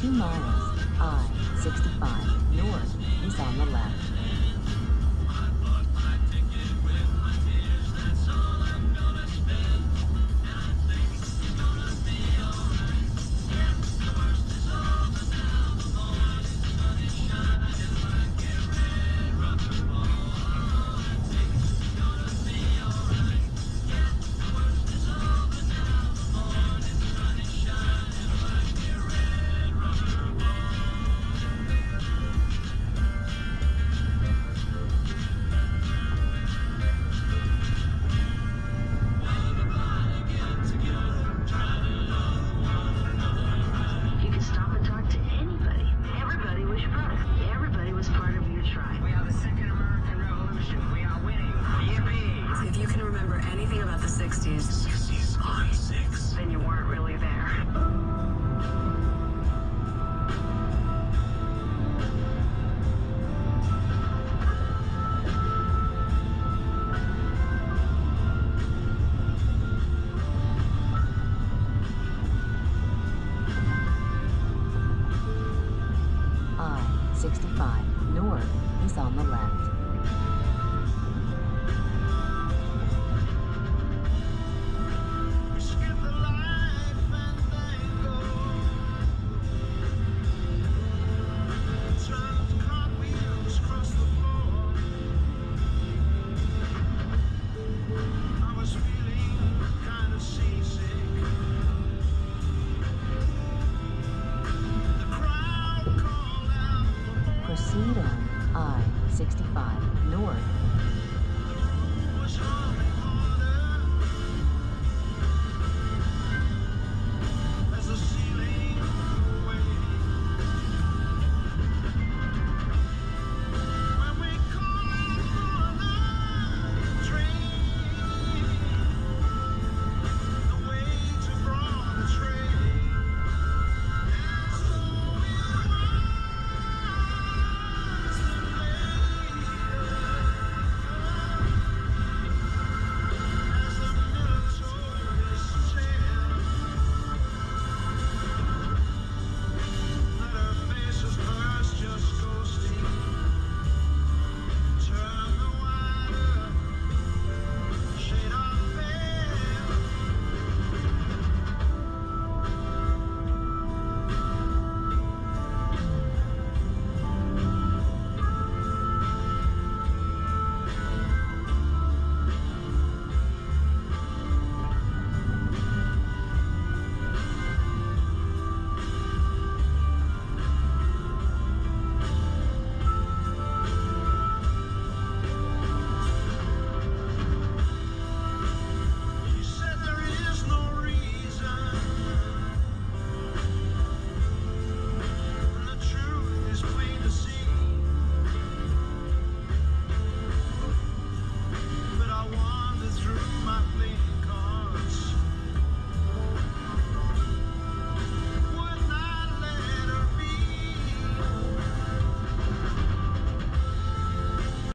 2 miles, I-65 North is on the left. anything about the 60s, 60s on 6, then you weren't really there. I-65 North is on the left. On I-65 North.